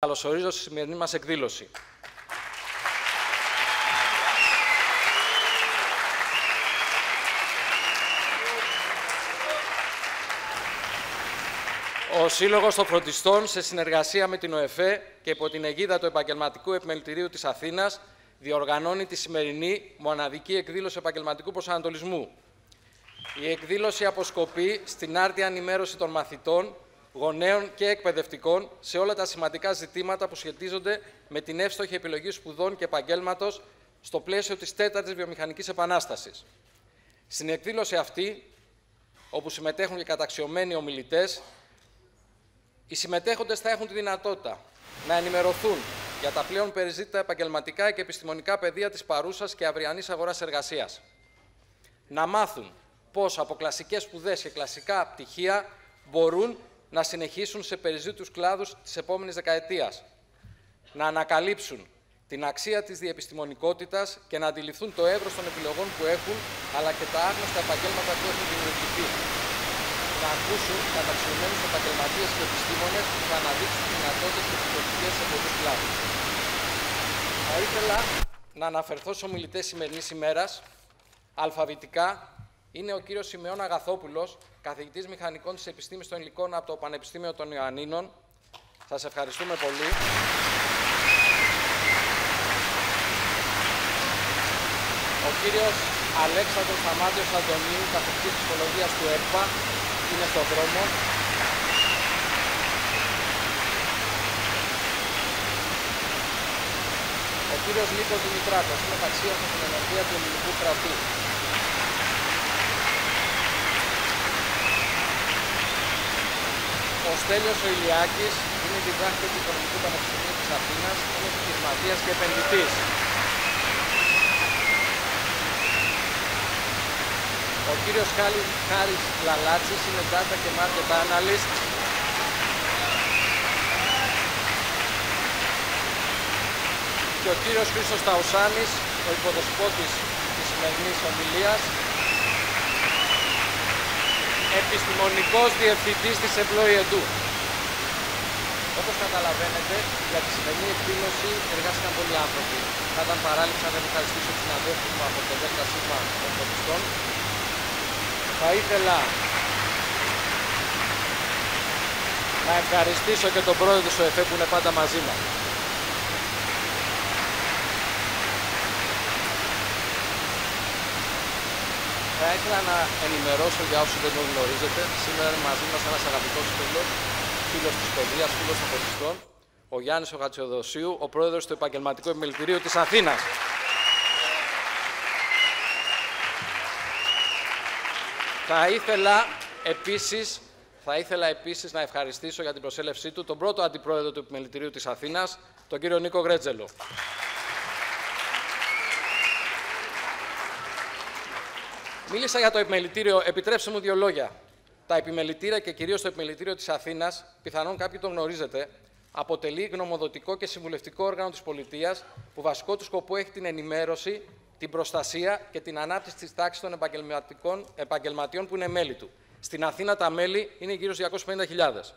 καλωσορίζω στη σημερινή μας εκδήλωση. Ο Σύλλογος των Φροντιστών, σε συνεργασία με την ΟΕΦΕ και υπό την αιγίδα του Επαγγελματικού Επιμελητηρίου της Αθήνας, διοργανώνει τη σημερινή μοναδική εκδήλωση επαγγελματικού προσανατολισμού. Η εκδήλωση αποσκοπεί στην άρτια ενημέρωση των μαθητών γονέων και εκπαιδευτικών σε όλα τα σημαντικά ζητήματα που σχετίζονται με την εύστοχη επιλογή σπουδών και επαγγέλματος στο πλαίσιο της τέταρτης βιομηχανικής επανάστασης. Στην εκδήλωση αυτή, όπου συμμετέχουν και καταξιωμένοι ομιλητές, οι συμμετέχοντες θα έχουν τη δυνατότητα να ενημερωθούν για τα πλέον περιζήτητα επαγγελματικά και επιστημονικά πεδία της παρούσας και αυριανής αγοράς εργασίας. Να μάθουν πώς από κλασικές σπουδές και κλασικά πτυχία μπορούν να συνεχίσουν σε περιζήτους κλάδους της επόμενης δεκαετίας. Να ανακαλύψουν την αξία της διεπιστημονικότητας και να αντιληφθούν το εύρος των επιλογών που έχουν, αλλά και τα άγνωστα επαγγέλματα που έχουν δημιουργηθεί. Να ακούσουν καταξιωμένους επαγγελματίες και επιστήμονες που θα αναδείξουν δυνατότητες και διαφορετικές σε πολλούς κλάδους. Θα ήθελα να αναφερθώ στους ομιλητές σημερινής ημέρας, αλφαβητικά, είναι ο κύριος Σιμεών Αγαθόπουλος, καθηγητής μηχανικών της επιστήμης των υλικών από το Πανεπιστήμιο των Ιωαννίνων. Σας ευχαριστούμε πολύ. Ο κύριος Αλέξανδρος Αμάτιος Αντωνίου, καθηγητής ψυχολογίας του ΕΡΠΑ, είναι στον δρόμο. Ο κύριος Νίκος Δημητράκος είναι ταξίαρχος στην ενεργεία του ελληνικού κρατού. Στέλιος ο Ηλιάκης είναι διδάκτης του Οικονομικού Πανεπιστημίου της Αθήνας, είναι επιχειρηματίας και επενδυτής. Ο κύριος Χάρης Λαλάτσης είναι data και market analyst. Και ο κύριος Χρήστος Ταουσάνης, ο υποδεσπότης της σημερινής ομιλίας, επιστημονικός διευθυντής της Employee Edu. Όπως καταλαβαίνετε, για τη σημερινή εκδήλωση εργάστηκαν πολλοί άνθρωποι. Θα ήταν παράληψη να δεν ευχαριστήσω τους συναδέλφους μου από το 10 Σίγμα των Φωτιστών. Θα ήθελα να ευχαριστήσω και τον πρόεδρο του ΟΕΦΕ που είναι πάντα μαζί μας. Ήθελα να ενημερώσω για όσους δεν το γνωρίζετε. Σήμερα είναι μαζί μας ένας αγαπητός φίλος, φίλος της παιδείας, φίλος των φωτιστών, ο Γιάννης ο Χατσιοδοσίου, ο πρόεδρος του Επαγγελματικού Επιμελητηρίου της Αθήνας. Θα ήθελα επίσης, θα ήθελα επίσης να ευχαριστήσω για την προσέλευσή του τον πρώτο αντιπρόεδρο του Επιμελητηρίου της Αθήνας, τον κύριο Νίκο Γκρέτζελο. Μίλησα για το επιμελητήριο. Επιτρέψτε μου δύο λόγια. Τα επιμελητήρια και κυρίως το επιμελητήριο της Αθήνας, πιθανόν κάποιοι το γνωρίζετε, αποτελεί γνωμοδοτικό και συμβουλευτικό όργανο της πολιτείας που βασικό του σκοπό έχει την ενημέρωση, την προστασία και την ανάπτυξη της τάξης των επαγγελματιών που είναι μέλη του. Στην Αθήνα τα μέλη είναι γύρω στους 250.000.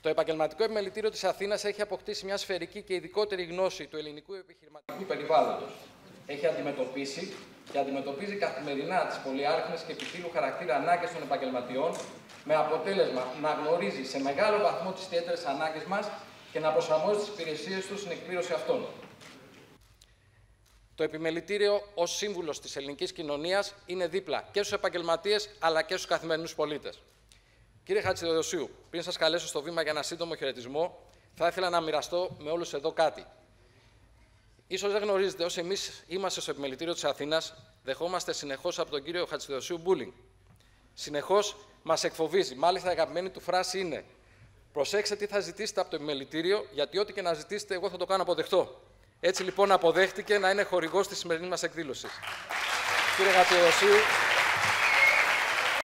Το Επαγγελματικό Επιμελητήριο της Αθήνας έχει αποκτήσει μια σφαιρική και ειδικότερη γνώση του ελληνικού επιχειρηματικού περιβάλλοντος. Έχει αντιμετωπίσει και αντιμετωπίζει καθημερινά τις πολυάριθμες και επιφύλου χαρακτήρα ανάγκες των επαγγελματιών, με αποτέλεσμα να γνωρίζει σε μεγάλο βαθμό τις ιδιαίτερες ανάγκες μας και να προσαρμόζει τις υπηρεσίες του στην εκπλήρωση αυτών. Το επιμελητήριο ως σύμβουλος της ελληνικής κοινωνίας είναι δίπλα και στους επαγγελματίες αλλά και στους καθημερινούς πολίτες. Κύριε Χατζηδοσίου, πριν σας καλέσω στο βήμα για ένα σύντομο χαιρετισμό, θα ήθελα να μοιραστώ με όλους εδώ κάτι. Ίσως δεν γνωρίζετε, όσοι εμείς είμαστε στο επιμελητήριο της Αθήνας, δεχόμαστε συνεχώς από τον κύριο Χατζηδοσίου bullying. Συνεχώς μας εκφοβίζει. Μάλιστα, η αγαπημένη του φράση είναι «Προσέξτε τι θα ζητήσετε από το επιμελητήριο, γιατί ό,τι και να ζητήσετε, εγώ θα το κάνω αποδεχτό». Έτσι λοιπόν αποδέχτηκε να είναι χορηγός της σημερινής μας εκδήλωσης. Κύριε Χατζηδοσίου,